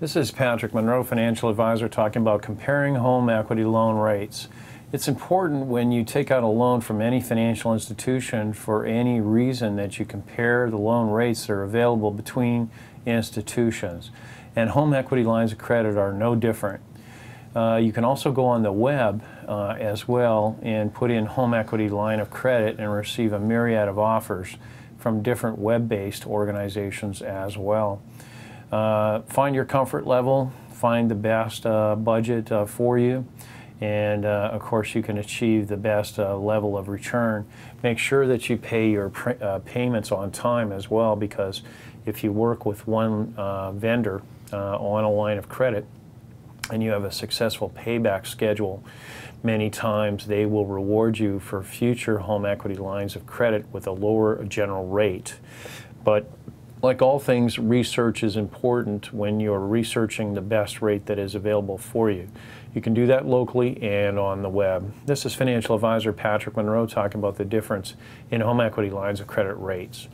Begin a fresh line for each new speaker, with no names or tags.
This is Patrick Munro, financial advisor, talking about comparing home equity loan rates. It's important when you take out a loan from any financial institution for any reason that you compare the loan rates that are available between institutions. And home equity lines of credit are no different. Uh, you can also go on the web uh, as well and put in home equity line of credit and receive a myriad of offers from different web-based organizations as well. Uh, find your comfort level, find the best uh, budget uh, for you, and uh, of course you can achieve the best uh, level of return. Make sure that you pay your uh, payments on time as well because if you work with one vendor on a line of credit and you have a successful payback schedule, many times they will reward you for future home equity lines of credit with a lower general rate. But like all things, research is important when you're researching the best rate that is available for you. You can do that locally and on the web. This is financial advisor Patrick Munro talking about the difference in home equity lines of credit rates.